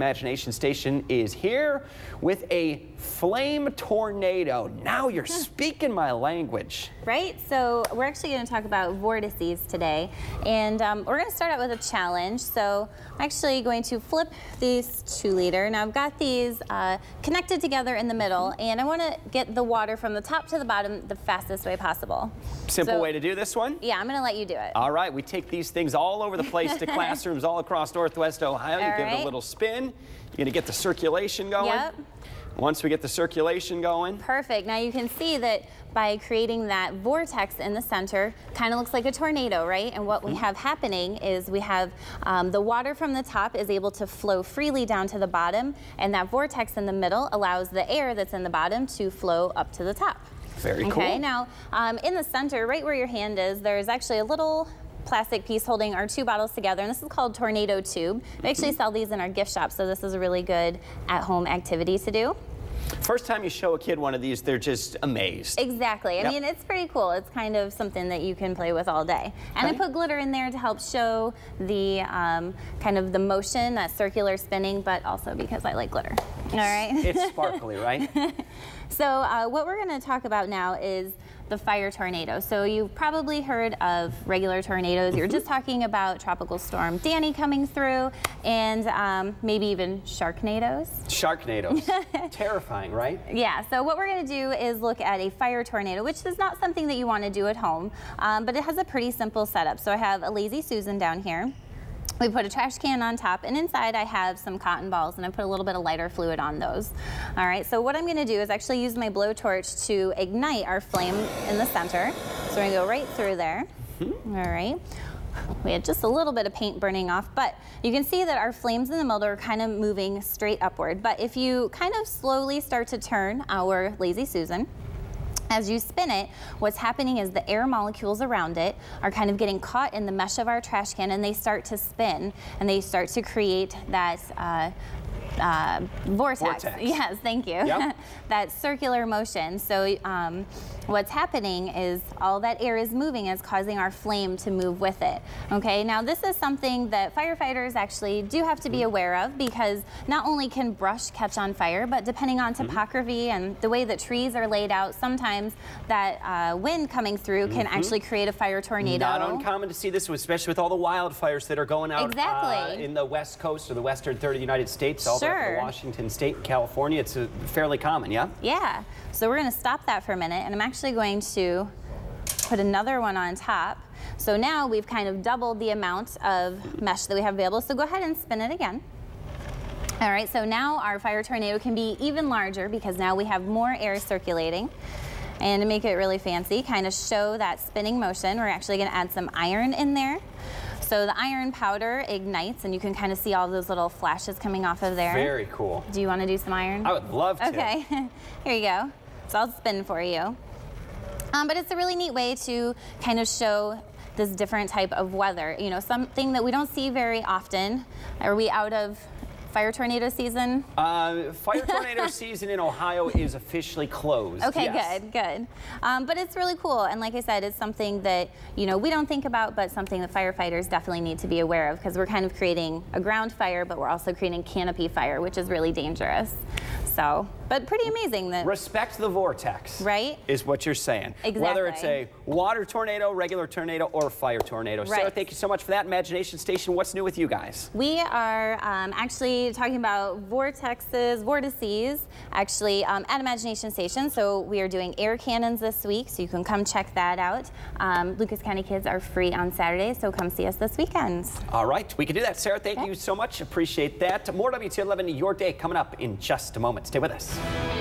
Imagination Station is here with a flame tornado. Now you're speaking my language. Right, so we're actually going to talk about vortices today, and um, we're going to start out with a challenge. So I'm actually going to flip these two liter. Now I've got these uh, connected together in the middle, and I want to get the water from the top to the bottom the fastest way possible. Simple So- way to do this one? Yeah, I'm going to let you do it. All right, we take these things all over the place to classrooms all across Northwest Ohio. You All give it a little spin. You're going to get the circulation going. Yep. Once we get the circulation going, Perfect. Now you can see that by creating that vortex in the center, kind of looks like a tornado, right? And what we have happening is we have um, the water from the top is able to flow freely down to the bottom, and that vortex in the middle allows the air that's in the bottom to flow up to the top. Very okay, cool. Okay, now um, in the center, right where your hand is, there's actually a little plastic piece holding our two bottles together, and this is called Tornado Tube. We actually sell these in our gift shop, so this is a really good at-home activity to do. first time you show a kid one of these, they're just amazed. Exactly. I Yep. mean, it's pretty cool. It's kind of something that you can play with all day. And I put glitter in there to help show the um, kind of the motion, that circular spinning, but also because I like glitter. All right. It's sparkly, right? So uh, what we're going to talk about now is the fire tornado. So you've probably heard of regular tornadoes. You're just talking about tropical storm Danny coming through, and um, maybe even sharknadoes. Sharknadoes. Terrifying, right? Yeah, so what we're going to do is look at a fire tornado, which is not something that you want to do at home, um, but it has a pretty simple setup. So I have a Lazy Susan down here. We put a trash can on top, and inside I have some cotton balls, and I put a little bit of lighter fluid on those. All right, so what I'm going to do is actually use my blowtorch to ignite our flame in the center. So we're going to go right through there. Mm-hmm. All right. We had just a little bit of paint burning off, but you can see that our flames in the middle are kind of moving straight upward. But if you kind of slowly start to turn our Lazy Susan, as you spin it, what's happening is the air molecules around it are kind of getting caught in the mesh of our trash can and they start to spin and they start to create that uh, uh, vortex. Vortex. Yes, thank you. Yep. that circular motion. So um, what's happening is all that air is moving is causing our flame to move with it. Okay, now this is something that firefighters actually do have to be aware of because not only can brush catch on fire, but depending on topography and the way that trees are laid out, sometimes that uh, wind coming through can actually create a fire tornado. Not uncommon to see this, especially with all the wildfires that are going out uh, Exactly. in the west coast or the western third of the United States, all up Sure. to Washington State California. It's uh, fairly common, yeah? Yeah, so we're gonna stop that for a minute and I'm actually going to put another one on top. So now we've kind of doubled the amount of mesh that we have available. So go ahead and spin it again. All right, so now our fire tornado can be even larger because now we have more air circulating. And to make it really fancy, kind of show that spinning motion, we're actually gonna add some iron in there. So the iron powder ignites and you can kind of see all those little flashes coming off of there. Very cool. Do you wanna do some iron? I would love to. Okay, here you go. So I'll spin for you. Um, but it's a really neat way to kind of show this different type of weather. You know, something that we don't see very often. Are we out of fire tornado season? Uh, fire tornado season in Ohio is officially closed. Okay, yes. good, good. Um, but it's really cool, and like I said, it's something that you know we don't think about, but something that firefighters definitely need to be aware of because we're kind of creating a ground fire, but we're also creating canopy fire, which is really dangerous. So, but pretty amazing that Respect the vortex. Right. Is what you're saying. Exactly. Whether it's a water tornado, regular tornado, or fire tornado. Right. Sarah, thank you so much for that. Imagination Station, what's new with you guys? We are um, actually talking about vortexes, vortices, actually um, at Imagination Station. So we are doing air cannons this week, so you can come check that out. Um, Lucas County kids are free on Saturday, so come see us this weekend. All right, we can do that. Sarah, thank Okay. you so much. Appreciate that. More WT11 Your Day coming up in just a moment. Stay with us. Thank you.